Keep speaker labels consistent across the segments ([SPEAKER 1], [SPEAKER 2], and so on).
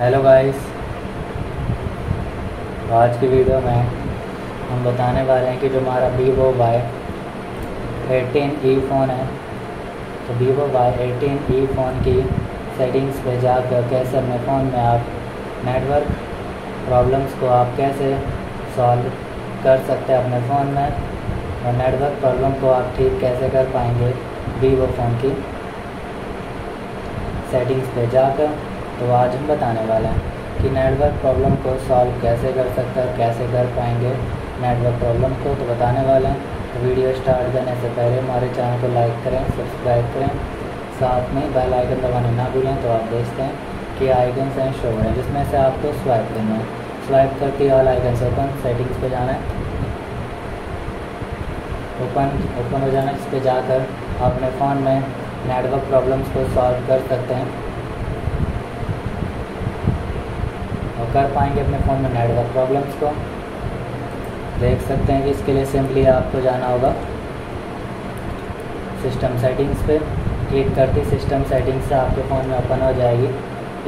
[SPEAKER 1] Hello guys आज की video में हम बताने वाले हैं कि जो हमारा Vivo Y eighteen E phone है तो Vivo Y eighteen E phone की सेटिंग्स पे जाकर कैसे अपने फ़ोन में आप नेटवर्क प्रॉब्लम्स को आप कैसे सॉल्व कर सकते हैं अपने फ़ोन में और नेटवर्क प्रॉब्लम को आप ठीक कैसे कर पाएँगे वीवो फ़ोन की सेटिंग्स पे जाकर। तो आज हम बताने वाले हैं कि नेटवर्क प्रॉब्लम को सॉल्व कैसे कर सकते हैं, कैसे कर पाएँगे नेटवर्क प्रॉब्लम को तो बताने वाले हैं। तो वीडियो स्टार्ट करने से पहले हमारे चैनल को लाइक करें सब्सक्राइब करें। साथ में बेल आइकन दबाना ना भूलें तो आप देखते हैं कि आइकन हैं शो हैं, जिसमें से आपको स्वाइप करना है। स्वाइप करके ऑल आइकन से ओपन सेटिंग्स पे जाना है। ओपन ओपन हो जाना, इस पर जाकर अपने फ़ोन में नेटवर्क प्रॉब्लम्स को सॉल्व कर सकते हैं और कर पाएँगे अपने फ़ोन में नेटवर्क प्रॉब्लम्स को। देख सकते हैं कि इसके लिए सिंपली आपको जाना होगा। सिस्टम सेटिंग्स पे। क्लिक करते सिस्टम सेटिंग्स से आपके फ़ोन में ओपन हो जाएगी।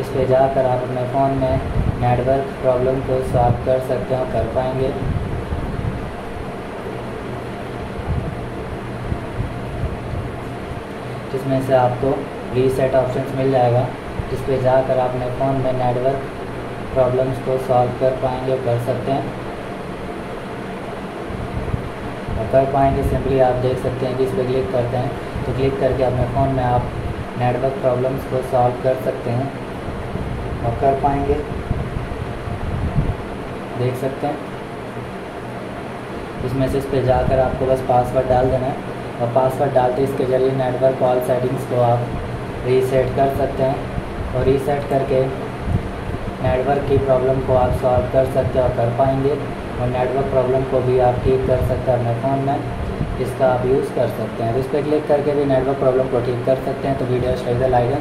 [SPEAKER 1] इस पर जाकर आप अपने फ़ोन में नेटवर्क प्रॉब्लम को सॉल्व कर सकते हैं, कर पाएँगे। जिसमें से आपको रीसेट ऑप्शंस मिल जाएगा। जिस पे जाकर आप अपने फ़ोन में नेटवर्क प्रॉब्लम्स को सॉल्व कर पाएँगे कर सकते हैं। कर पाएँगे सिंपली आप देख सकते हैं कि इस पर क्लिक करते हैं। तो क्लिक करके अपने फ़ोन में आप नेटवर्क प्रॉब्लम्स को सॉल्व कर सकते हैं और कर पाएँगे। देख सकते हैं। इस मैसेज पर जाकर आपको बस पासवर्ड डाल देना है और पासवर्ड डालते इसके ज़रिए नेटवर्क कॉल सेटिंग्स को आप रीसेट कर सकते हैं। और रीसेट करके नेटवर्क की प्रॉब्लम को आप सॉल्व कर सकते हो कर पाएँगे और नेटवर्क प्रॉब्लम को भी आप ठीक कर सकते हैं अपने फ़ोन में इसका आप यूज़ कर सकते हैं। तो इस पर क्लिक करके भी नेटवर्क प्रॉब्लम को ठीक कर सकते हैं। तो वीडियो स्टाइल लाइक